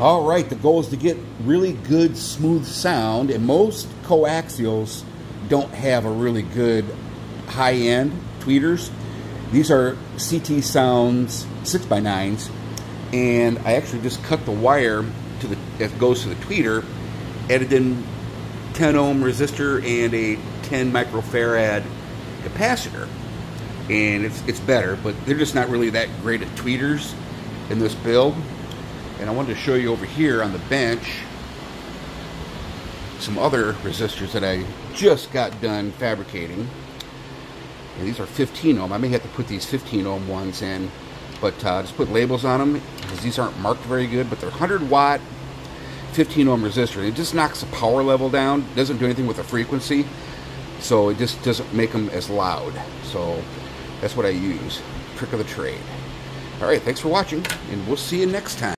All right, the goal is to get really good, smooth sound, and most coaxials don't have a really good high-end tweeters. These are CT Sounds 6x9s, and I actually just cut the wire to the that goes to the tweeter, added in 10 ohm resistor and a 10 microfarad capacitor, and it's it's better, but they're just not really that great at tweeters in this build. And I wanted to show you over here on the bench some other resistors that I just got done fabricating. And these are 15 ohm. I may have to put these 15 ohm ones in, but uh, just put labels on them because these aren't marked very good. But they're 100 watt, 15 ohm resistor. It just knocks the power level down. Doesn't do anything with the frequency, so it just doesn't make them as loud. So that's what I use. Trick of the trade. All right, thanks for watching, and we'll see you next time.